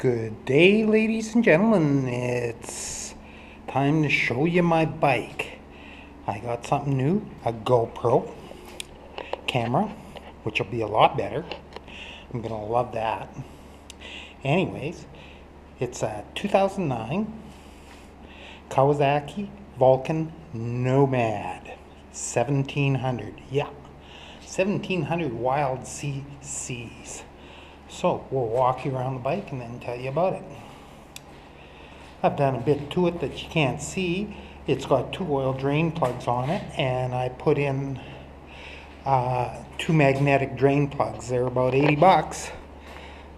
Good day, ladies and gentlemen. It's time to show you my bike. I got something new a GoPro camera, which will be a lot better. I'm gonna love that. Anyways, it's a 2009 Kawasaki Vulcan Nomad 1700. Yeah, 1700 wild CCs. So we'll walk you around the bike and then tell you about it. I've done a bit to it that you can't see. It's got two oil drain plugs on it and I put in uh, two magnetic drain plugs. They're about 80 bucks.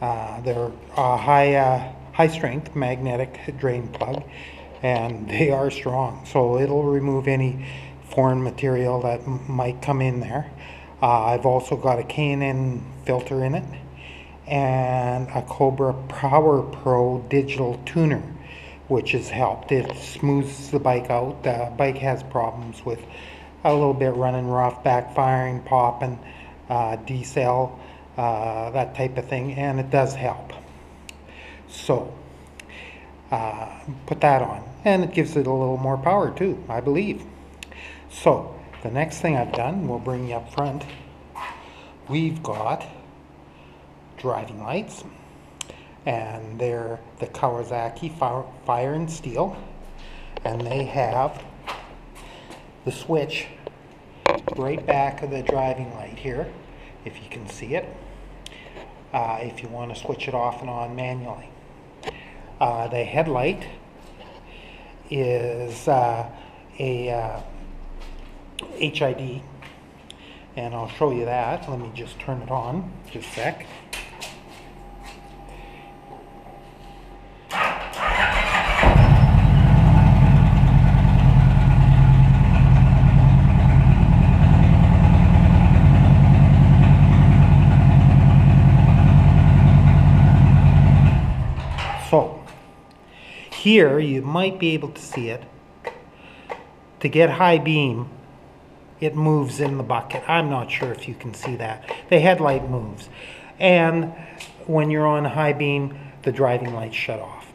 Uh, they're a high, uh, high strength magnetic drain plug and they are strong. So it'll remove any foreign material that might come in there. Uh, I've also got a K&N filter in it and a Cobra Power Pro digital tuner, which has helped. It smooths the bike out. The bike has problems with a little bit running rough, backfiring, popping, uh, decel, uh, that type of thing, and it does help. So, uh, put that on, and it gives it a little more power too, I believe. So, the next thing I've done, we'll bring you up front. We've got driving lights, and they're the Kawasaki Fire, and Steel, and they have the switch right back of the driving light here, if you can see it. Uh, if you want to switch it off and on manually. Uh, the headlight is uh, a uh, HID, and I'll show you that. Let me just turn it on, just a sec. So, here you might be able to see it. To get high beam, it moves in the bucket. I'm not sure if you can see that. The headlight moves. And when you're on high beam, the driving lights shut off.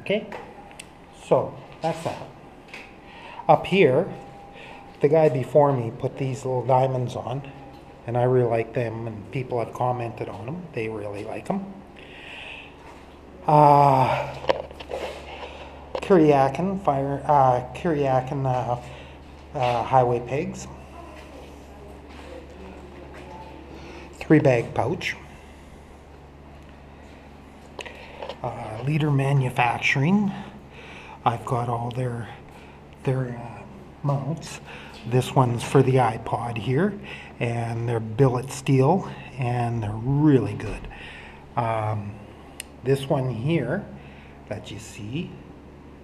Okay? So, that's that. Up here, the guy before me put these little diamonds on, and I really like them, and people have commented on them. They really like them. Uh, Kuryakyn fire, uh, Kuryakyn uh, uh, highway pegs. Three bag pouch. Uh, leader manufacturing. I've got all their their uh, mounts. This one's for the iPod here, and they're billet steel, and they're really good. Um, this one here that you see,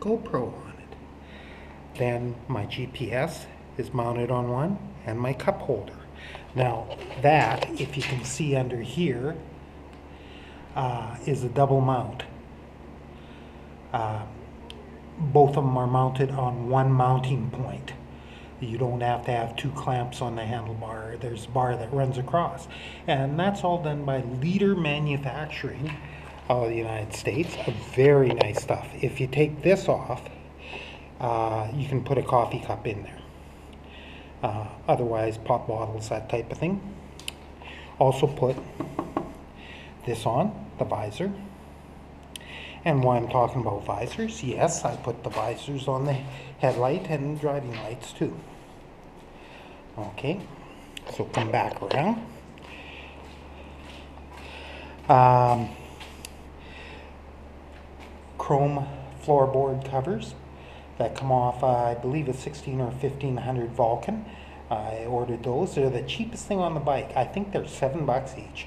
GoPro on it. Then my GPS is mounted on one, and my cup holder. Now that, if you can see under here, uh, is a double mount. Uh, both of them are mounted on one mounting point. You don't have to have two clamps on the handlebar. There's a bar that runs across. And that's all done by Leader Manufacturing of the United States. Very nice stuff. If you take this off, uh, you can put a coffee cup in there. Uh, otherwise, pop bottles, that type of thing. Also put this on, the visor. And while I'm talking about visors, yes, I put the visors on the headlight and driving lights too. Okay, so come back around. Um, chrome floorboard covers that come off, uh, I believe, a 16 or 1500 Vulcan. I ordered those. They're the cheapest thing on the bike. I think they're seven bucks each.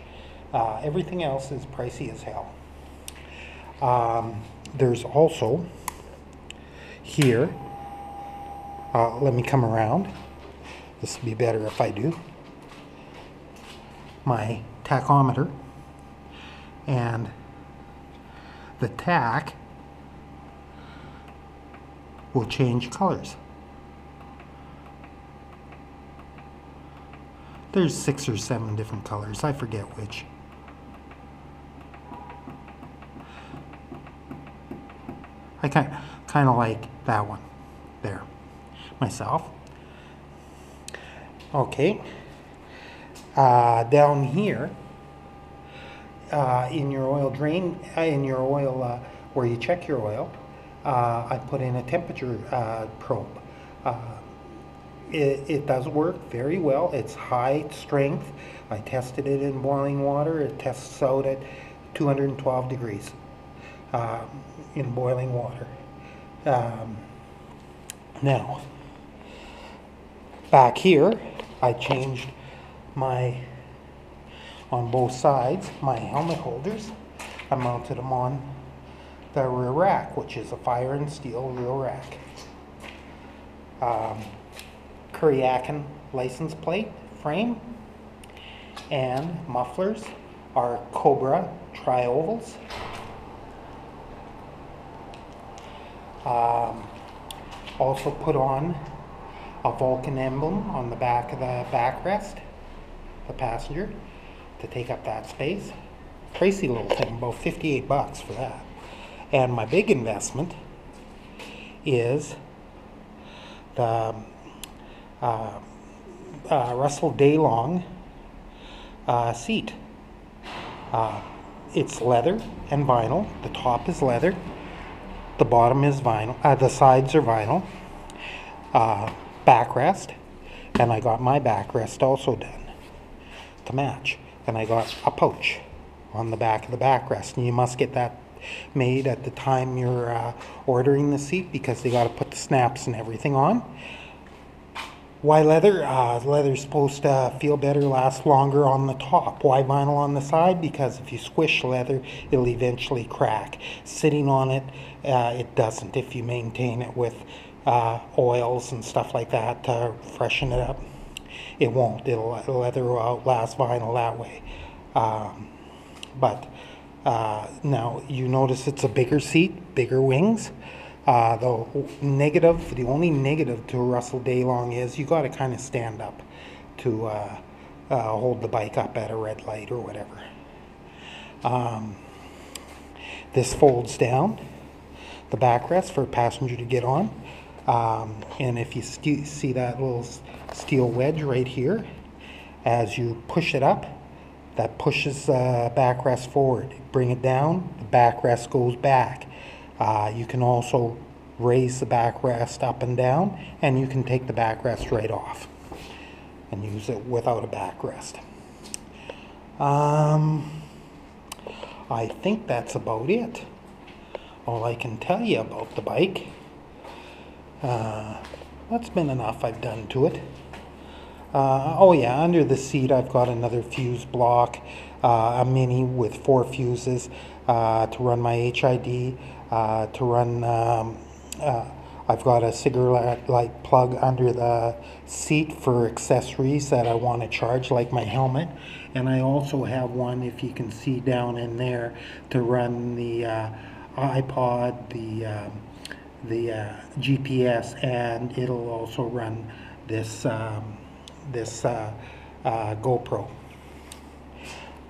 Uh, everything else is pricey as hell. Um, there's also here, uh, let me come around. This would be better if I do. My tachometer and the tach will change colors. There's six or seven different colors, I forget which. I kind, kind of like that one there myself. Okay, uh, down here uh, in your oil drain, uh, in your oil uh, where you check your oil, I put in a temperature uh, probe. Uh, it, it does work very well. It's high strength. I tested it in boiling water. It tests out at 212 degrees uh, in boiling water. Um, now, back here, I changed my, on both sides, my helmet holders. I mounted them on the rear rack, which is a fire and steel rear rack. Um, Kuryakyn license plate frame and mufflers are Cobra tri-ovals. Um, also put on a Vulcan emblem on the back of the backrest, the passenger, to take up that space. Crazy little thing, about 58 bucks for that. And my big investment is the uh, uh, Russell Day-Long uh, seat. Uh, it's leather and vinyl. The top is leather. The bottom is vinyl. Uh, the sides are vinyl. Uh, backrest. And I got my backrest also done to match. And I got a pouch on the back of the backrest. And you must get that made at the time you're uh, ordering the seat because they got to put the snaps and everything on. Why leather? Uh, leather's supposed to feel better, last longer on the top. Why vinyl on the side? Because if you squish leather, it'll eventually crack. Sitting on it, uh, it doesn't if you maintain it with uh, oils and stuff like that to freshen it up. It won't. It'll leather will outlast vinyl that way. Um, but uh, now you notice it's a bigger seat, bigger wings. Uh, the negative, the only negative to Russell Day-Long is you got to kind of stand up to uh, uh, hold the bike up at a red light or whatever. Um, this folds down the backrest for a passenger to get on. Um, and if you see that little steel wedge right here, as you push it up, that pushes the backrest forward. Bring it down, the backrest goes back. Uh, you can also raise the backrest up and down, and you can take the backrest right off and use it without a backrest. Um, I think that's about it. All I can tell you about the bike. Uh, that's been enough I've done to it. Uh, oh yeah, under the seat I've got another fuse block, uh, a mini with four fuses uh, to run my HID, uh, to run, um, uh, I've got a cigarette light plug under the seat for accessories that I want to charge, like my helmet. And I also have one, if you can see down in there, to run the uh, iPod, the um, the uh, GPS, and it'll also run this um, this uh, uh, GoPro.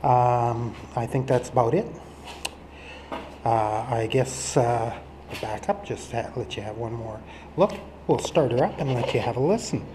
Um, I think that's about it. Uh, I guess uh, back up, just to let you have one more look. We'll start her up and let you have a listen.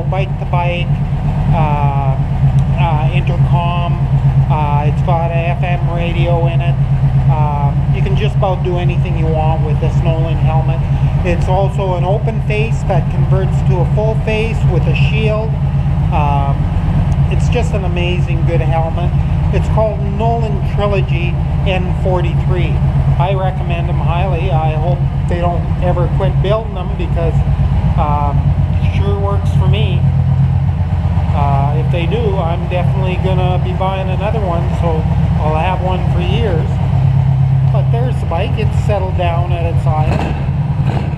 Bike to bike, uh, uh, intercom. Uh, it's got a FM radio in it. Um, you can just about do anything you want with this Nolan helmet. It's also an open face that converts to a full face with a shield. Um, it's just an amazing good helmet. It's called Nolan Trilogy N43. I recommend them highly. I hope they don't ever quit building them because um, sure works for me. Uh, if they do, I'm definitely gonna be buying another one, so I'll have one for years. But there's the bike. It's settled down at its island.